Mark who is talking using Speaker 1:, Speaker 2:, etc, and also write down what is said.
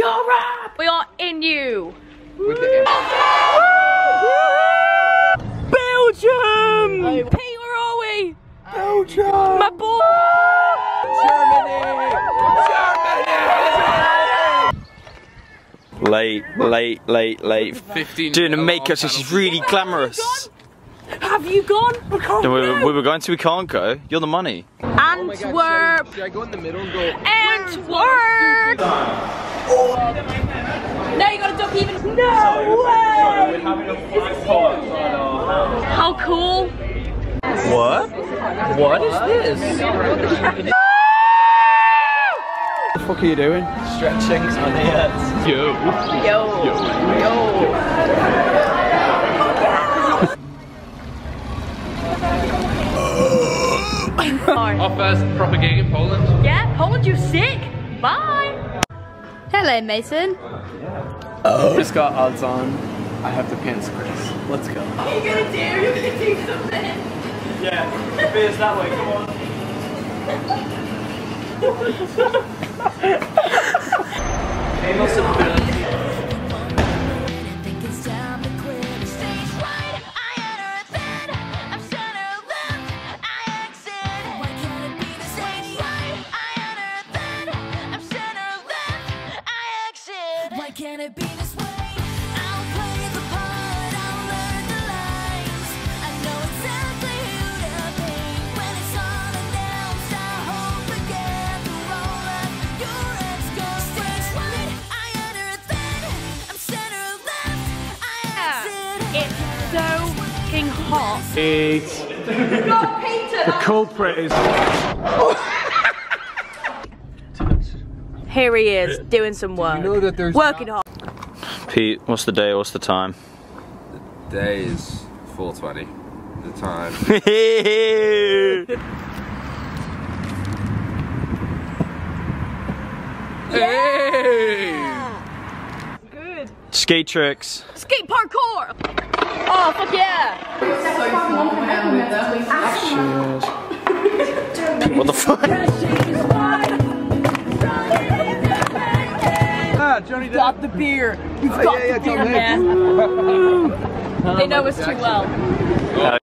Speaker 1: Europe! We are in you.
Speaker 2: With the
Speaker 1: Belgium! Pete, where are we?
Speaker 2: Belgium!
Speaker 1: My boy! Germany! Germany!
Speaker 3: Late, late, late, late.
Speaker 2: 15
Speaker 3: Doing the
Speaker 2: alarm
Speaker 3: makeup, so she's really glamorous.
Speaker 1: Have you gone?
Speaker 3: No, we, we were going to, we can't go. You're the money.
Speaker 1: Antwerp!
Speaker 2: Oh should I go in the middle and go?
Speaker 1: Antwerp! No, you gotta duck even. No way! How cool!
Speaker 3: What?
Speaker 2: What is this?
Speaker 4: What the fuck are you doing?
Speaker 3: Stretching on the earth.
Speaker 2: Yo.
Speaker 1: Yo! Yo!
Speaker 2: Our first proper gig in Poland.
Speaker 1: Yeah, Poland, you sick? Bye! Hello, Mason. Oh.
Speaker 4: Just got odds on. I have the pants Chris. Let's go.
Speaker 1: What are you gonna do? You're gonna do something.
Speaker 3: Yeah, beers that way, come on.
Speaker 5: Why can't it be this way? I'll play the part, I'll learn the lines. I know exactly who to be when it's all announced. I hope again through all of your ex-girlfriends. Stage right, I enter a bed. I'm center left, I exit.
Speaker 1: It's so fucking hot.
Speaker 4: It's
Speaker 1: God, Peter!
Speaker 4: the culprit is. Oh.
Speaker 1: Here he is, uh, doing some work.
Speaker 2: You know that there's
Speaker 1: Working hard.
Speaker 3: Pete, what's the day, what's the time?
Speaker 2: The day is 420. The time.
Speaker 1: Good.
Speaker 3: Skate tricks.
Speaker 1: Skate parkour! Oh, fuck yeah!
Speaker 3: What the fuck?
Speaker 4: Ah, Johnny
Speaker 1: Got the beer. We've got the beer, man. they know us too well.